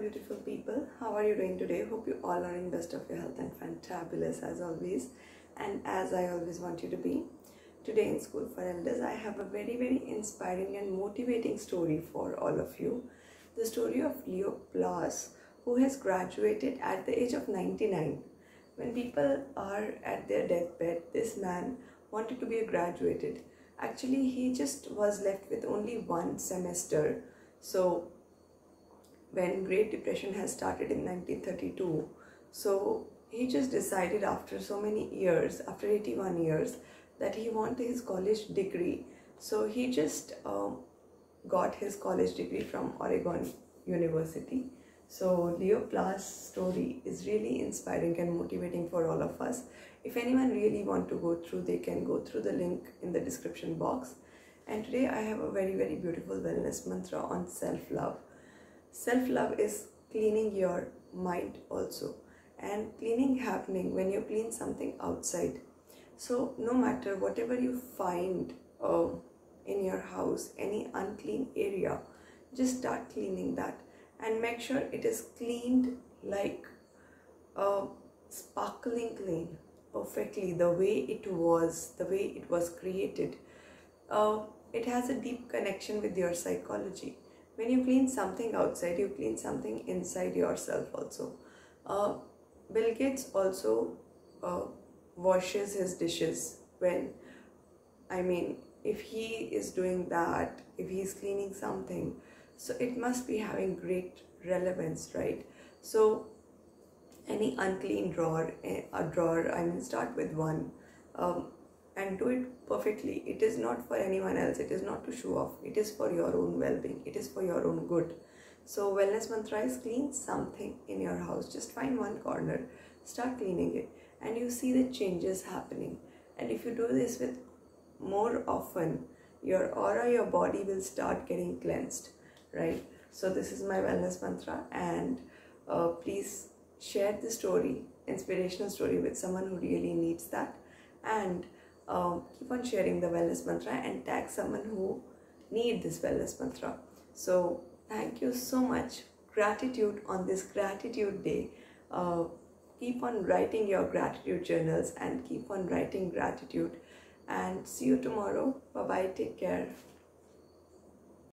beautiful people. How are you doing today? Hope you all are in best of your health and fantabulous as always, and as I always want you to be. Today in School for Elders, I have a very, very inspiring and motivating story for all of you. The story of Leo Plass, who has graduated at the age of 99. When people are at their deathbed, this man wanted to be a graduated. Actually, he just was left with only one semester. So when Great Depression has started in 1932. So he just decided after so many years, after 81 years, that he wanted his college degree. So he just uh, got his college degree from Oregon University. So Leo Plass' story is really inspiring and motivating for all of us. If anyone really want to go through, they can go through the link in the description box. And today I have a very very beautiful wellness mantra on self-love self love is cleaning your mind also and cleaning happening when you clean something outside. So no matter whatever you find uh, in your house any unclean area just start cleaning that and make sure it is cleaned like uh, sparkling clean perfectly the way it was the way it was created. Uh, it has a deep connection with your psychology when you clean something outside you clean something inside yourself also. Uh, bill gates also uh, washes his dishes when i mean if he is doing that if he is cleaning something so it must be having great relevance right? So any unclean drawer eh, a drawer i mean start with one. Um, and do it perfectly. It is not for anyone else, it is not to show off, it is for your own well being, it is for your own good. So, wellness mantra is clean something in your house. Just find one corner, start cleaning it, and you see the changes happening. And if you do this with more often, your aura, your body will start getting cleansed, right? So, this is my wellness mantra, and uh, please share the story, inspirational story, with someone who really needs that. And um, keep on sharing the wellness mantra and tag someone who need this wellness mantra. So thank you so much. Gratitude on this gratitude day. Uh, keep on writing your gratitude journals and keep on writing gratitude. And see you tomorrow. Bye bye take care